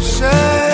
谁？